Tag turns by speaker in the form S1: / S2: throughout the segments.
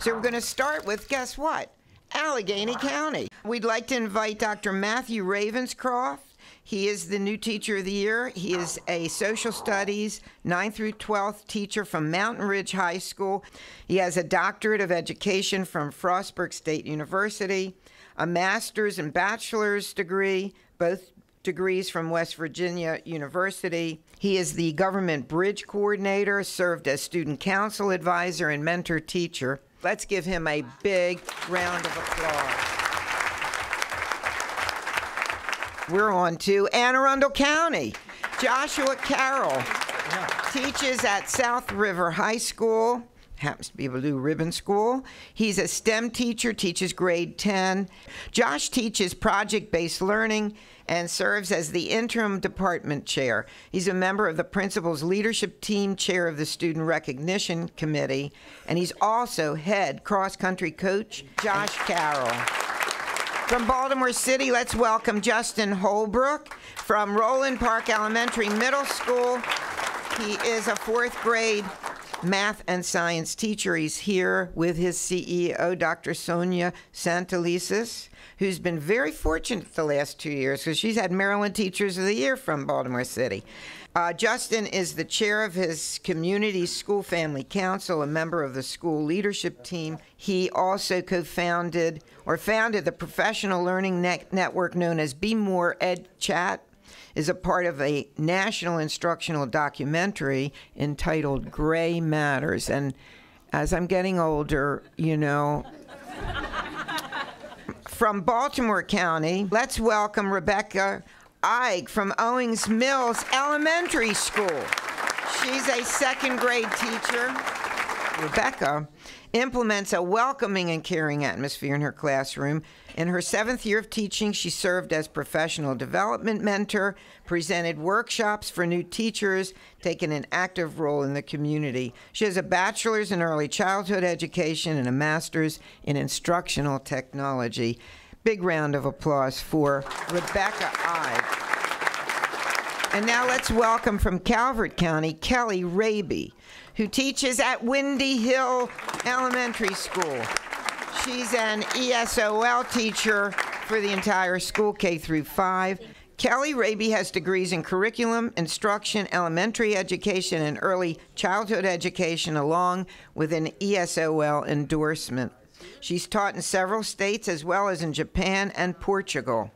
S1: So we're going to start with guess what? Allegany County. We'd like to invite Dr. Matthew Ravenscroft. He is the new teacher of the year. He is a social studies 9th through 12th teacher from Mountain Ridge High School. He has a doctorate of education from Frostburg State University, a master's and bachelor's degree, both degrees from West Virginia University. He is the government bridge coordinator, served as student council advisor and mentor teacher. Let's give him a big round of applause. We're on to Anne Arundel County. Joshua Carroll teaches at South River High School, happens to be Blue Ribbon School. He's a STEM teacher, teaches grade 10. Josh teaches project based learning and serves as the interim department chair. He's a member of the principal's leadership team, chair of the student recognition committee, and he's also head cross country coach Josh Carroll. From Baltimore City, let's welcome Justin Holbrook from Roland Park Elementary Middle School. He is a fourth grade math and science teacher. He's here with his CEO, Dr. Sonia Santelises, who's been very fortunate the last two years because she's had Maryland Teachers of the Year from Baltimore City. Uh, Justin is the chair of his community school family council, a member of the school leadership team. He also co founded or founded the professional learning net- network known as Be More Ed Chat is a part of a national instructional documentary entitled Gray Matters. And as I'm getting older, you know, from Baltimore County, let's welcome Rebecca Ike from Owings Mills Elementary School. She's a second grade teacher. Rebecca implements a welcoming and caring atmosphere in her classroom. In her seventh year of teaching, she served as professional development mentor, presented workshops for new teachers, taken an active role in the community. She has a bachelor's in early childhood education and a master's in instructional technology. Big round of applause for Rebecca I. And now let's welcome from Calvert County Kelly Raby, who teaches at Windy Hill Elementary School. She's an ESOL teacher for the entire school, K through 5. Kelly Raby has degrees in curriculum, instruction, elementary education, and early childhood education, along with an ESOL endorsement. She's taught in several states as well as in Japan and Portugal.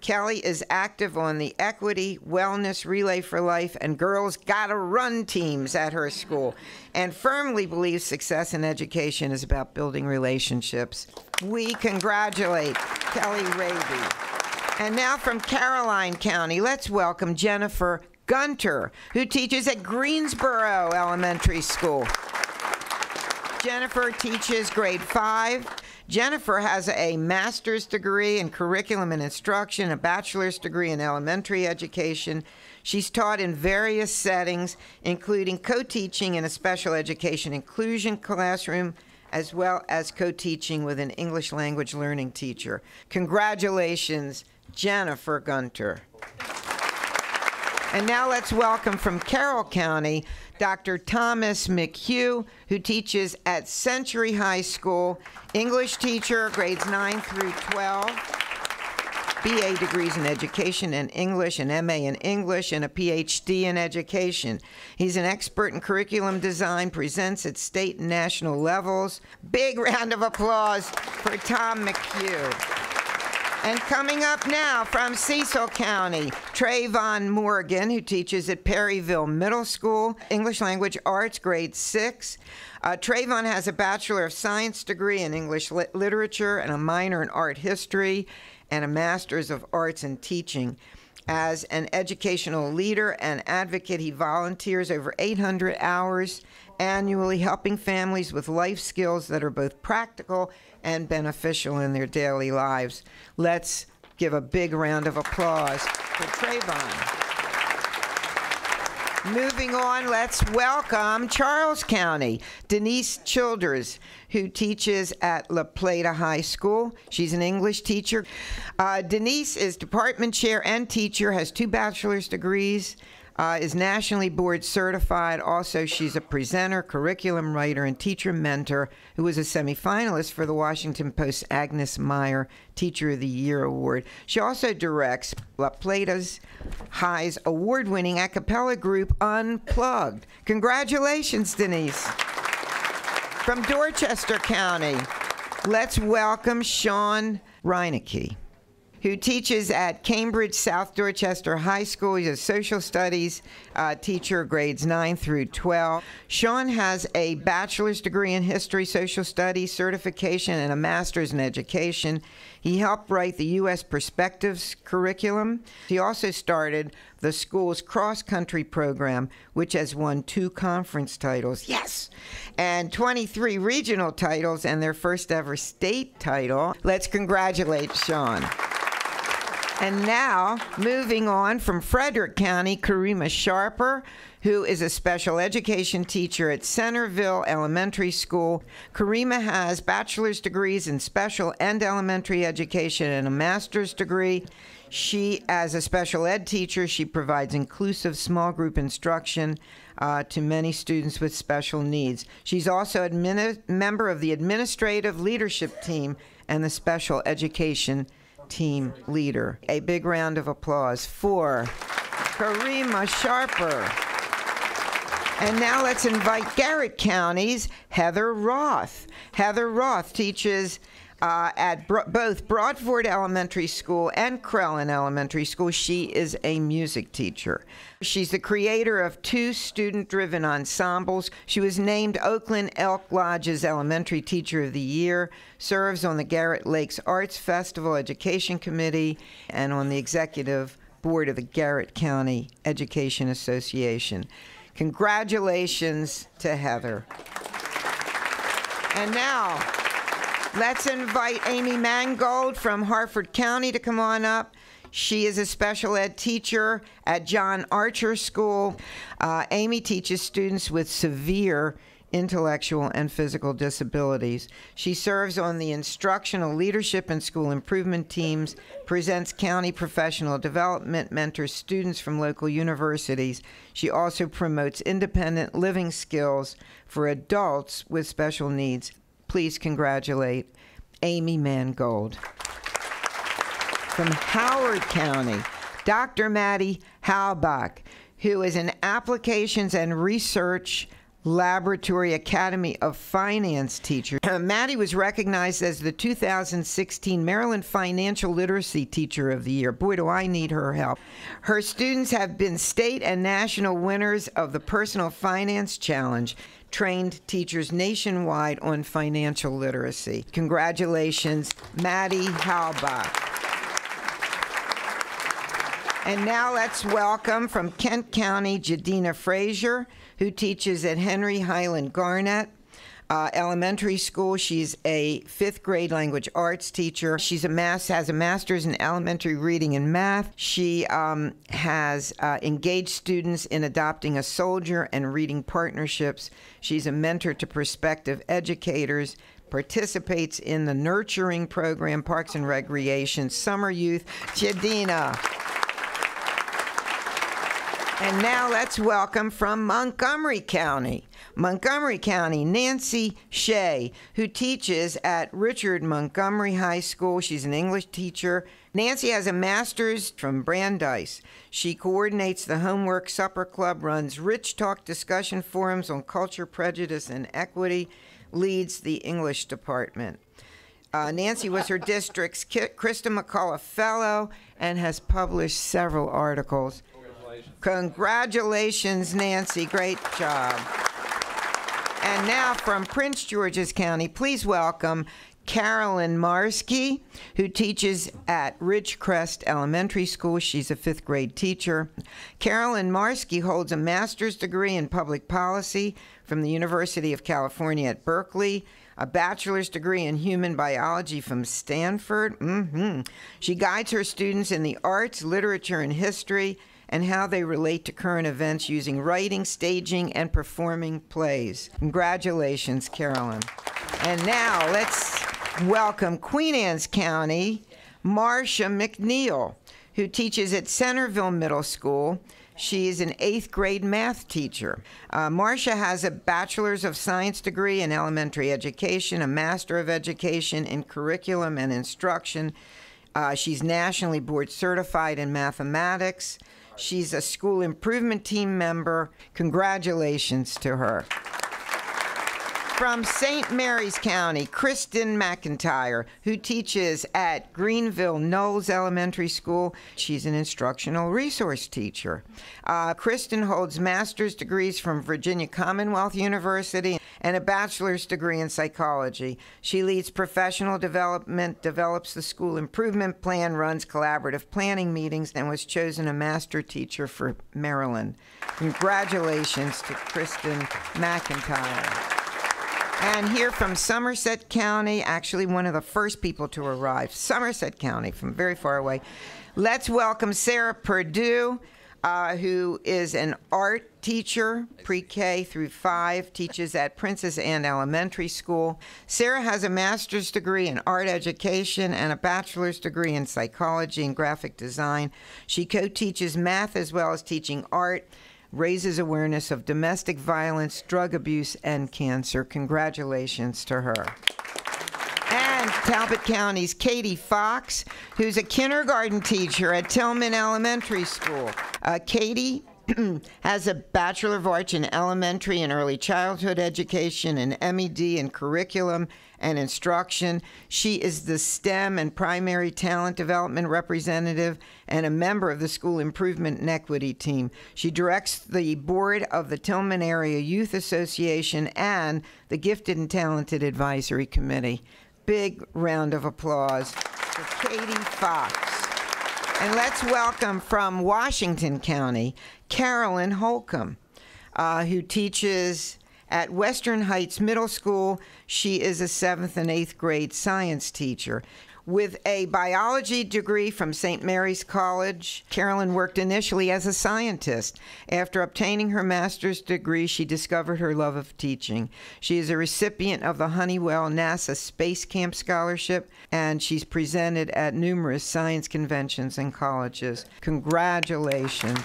S1: Kelly is active on the Equity, Wellness, Relay for Life, and Girls Gotta Run teams at her school and firmly believes success in education is about building relationships. We congratulate Kelly Raby. And now from Caroline County, let's welcome Jennifer Gunter, who teaches at Greensboro Elementary School. Jennifer teaches grade five. Jennifer has a master's degree in curriculum and instruction, a bachelor's degree in elementary education. She's taught in various settings, including co teaching in a special education inclusion classroom, as well as co teaching with an English language learning teacher. Congratulations, Jennifer Gunter. And now let's welcome from Carroll County Dr. Thomas McHugh, who teaches at Century High School, English teacher, grades 9 through 12. BA degrees in education and English, an MA in English, and a PhD in education. He's an expert in curriculum design, presents at state and national levels. Big round of applause for Tom McHugh. And coming up now from Cecil County, Trayvon Morgan, who teaches at Perryville Middle School, English Language Arts, grade six. Uh, Trayvon has a Bachelor of Science degree in English lit- Literature and a minor in Art History and a Master's of Arts in Teaching. As an educational leader and advocate, he volunteers over 800 hours annually, helping families with life skills that are both practical and beneficial in their daily lives. Let's give a big round of applause for Trayvon. Moving on, let's welcome Charles County, Denise Childers, who teaches at La Plata High School. She's an English teacher. Uh, Denise is department chair and teacher, has two bachelor's degrees uh, is nationally board certified. Also, she's a presenter, curriculum writer, and teacher mentor who was a semifinalist for the Washington Post Agnes Meyer Teacher of the Year Award. She also directs La Plata's High's award winning a cappella group Unplugged. Congratulations, Denise. From Dorchester County, let's welcome Sean Reinecke who teaches at Cambridge South Dorchester High School. He's a social studies uh, teacher, grades 9 through 12. Sean has a bachelor's degree in history, social studies, certification, and a master's in education. He helped write the U.S. Perspectives curriculum. He also started the school's cross country program, which has won two conference titles. Yes! And 23 regional titles and their first ever state title. Let's congratulate Sean. And now, moving on from Frederick County, Karima Sharper, who is a special education teacher at Centerville Elementary School. Karima has bachelor's degrees in special and elementary education and a master's degree. She, as a special ed teacher, she provides inclusive small group instruction uh, to many students with special needs. She's also a member of the administrative leadership team and the special education team leader. A big round of applause for Karima Sharper. And now let's invite Garrett County's Heather Roth. Heather Roth teaches uh, at Bro- both Broadford Elementary School and Crellin Elementary School. She is a music teacher. She's the creator of two student driven ensembles. She was named Oakland Elk Lodge's Elementary Teacher of the Year, serves on the Garrett Lakes Arts Festival Education Committee, and on the executive board of the Garrett County Education Association. Congratulations to Heather. And now, Let's invite Amy Mangold from Harford County to come on up. She is a special ed teacher at John Archer School. Uh, Amy teaches students with severe intellectual and physical disabilities. She serves on the instructional leadership and school improvement teams, presents county professional development, mentors students from local universities. She also promotes independent living skills for adults with special needs please congratulate Amy Mangold. From Howard County, Dr. Maddie Halbach, who is an Applications and Research Laboratory Academy of Finance teacher. Uh, Maddie was recognized as the 2016 Maryland Financial Literacy Teacher of the Year. Boy, do I need her help. Her students have been state and national winners of the Personal Finance Challenge trained teachers nationwide on financial literacy. Congratulations, Maddie Halbach. And now let's welcome from Kent County, Jadina Frazier, who teaches at Henry Highland Garnet uh, elementary school. She's a fifth grade language arts teacher. She's a mass has a master's in elementary reading and math. She um, has uh, engaged students in adopting a soldier and reading partnerships. She's a mentor to prospective educators. Participates in the nurturing program, Parks and Recreation, Summer Youth. Jadina. And now let's welcome from Montgomery County, Montgomery County, Nancy Shea, who teaches at Richard Montgomery High School. She's an English teacher. Nancy has a master's from Brandeis. She coordinates the Homework Supper Club, runs Rich Talk discussion forums on culture, prejudice, and equity, leads the English department. Uh, Nancy was her district's Christa McAuliffe Fellow and has published several articles. Congratulations, Congratulations Nancy. Great job. And now from Prince George's County, please welcome Carolyn Marsky, who teaches at Ridgecrest Elementary School. She's a fifth grade teacher. Carolyn Marsky holds a master's degree in public policy from the University of California at Berkeley, a bachelor's degree in human biology from Stanford. Mm-hmm. She guides her students in the arts, literature, and history and how they relate to current events using writing, staging, and performing plays. Congratulations, Carolyn. And now let's welcome Queen Anne's County, Marcia McNeil, who teaches at Centreville Middle School. She is an eighth grade math teacher. Uh, has a bachelor's of science degree in elementary education, a master of education in curriculum and instruction. Uh, she's nationally board certified in mathematics. She's a school improvement team member. Congratulations to her. From St. Mary's County, Kristen McIntyre, who teaches at Greenview Knolls Elementary School. She's an instructional resource teacher. Uh, Kristen holds master's degrees from Virginia Commonwealth University and a bachelor's degree in psychology. She leads professional development, develops the school improvement plan, runs collaborative planning meetings, and was chosen a master teacher for Maryland. Congratulations to Kristen McIntyre. And here from Somerset County, actually one of the first people to arrive, Somerset County, from very far away. Let's welcome Sarah Purdue, uh, who is an art teacher, pre K through five, teaches at Princess Anne Elementary School. Sarah has a master's degree in art education and a bachelor's degree in psychology and graphic design. She co teaches math as well as teaching art raises awareness of domestic violence, drug abuse, and cancer. Congratulations to her. And Talbot County's Katie Fox, who's a kindergarten teacher at Tilghman Elementary School. Uh, Katie has a Bachelor of Arts in Elementary and Early Childhood Education and MED in Curriculum and Instruction. She is the STEM and Primary Talent Development Representative and a member of the School Improvement and Equity Team. She directs the board of the Tilghman Area Youth Association and the Gifted and Talented Advisory Committee. Big round of applause for Katie Fox. And let's welcome from Washington County, Carolyn Holcomb, uh, who teaches at Western Heights Middle School. She is a seventh and eighth grade science teacher. With a biology degree from St. Mary's College, Carolyn worked initially as a scientist. After obtaining her master's degree, she discovered her love of teaching. She is a recipient of the Honeywell NASA Space Camp Scholarship, and she's presented at numerous science conventions and colleges. Congratulations.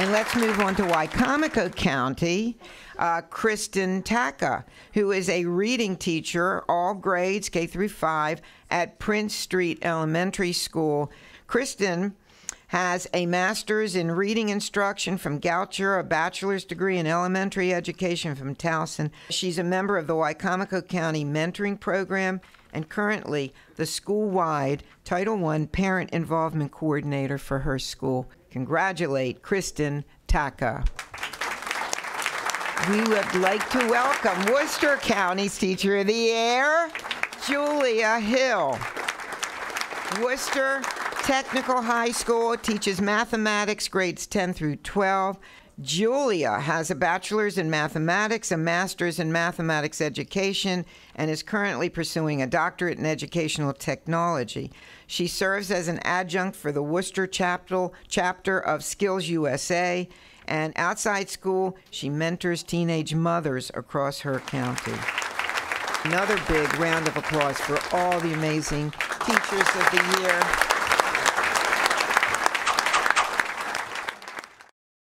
S1: And let's move on to Wicomico County. Uh, Kristen Taka, who is a reading teacher, all grades K through 5 at Prince Street Elementary School. Kristen has a master's in reading instruction from Goucher, a bachelor's degree in elementary education from Towson. She's a member of the Wicomico County Mentoring Program and currently the school wide Title I Parent Involvement Coordinator for her school. Congratulate Kristen Taka. We would like to welcome Worcester County's Teacher of the Year, Julia Hill. Worcester Technical High School teaches mathematics grades 10 through 12. Julia has a bachelor's in mathematics, a master's in mathematics education, and is currently pursuing a doctorate in educational technology. She serves as an adjunct for the Worcester chapter, chapter of Skills USA, and outside school, she mentors teenage mothers across her county. Another big round of applause for all the amazing teachers of the year.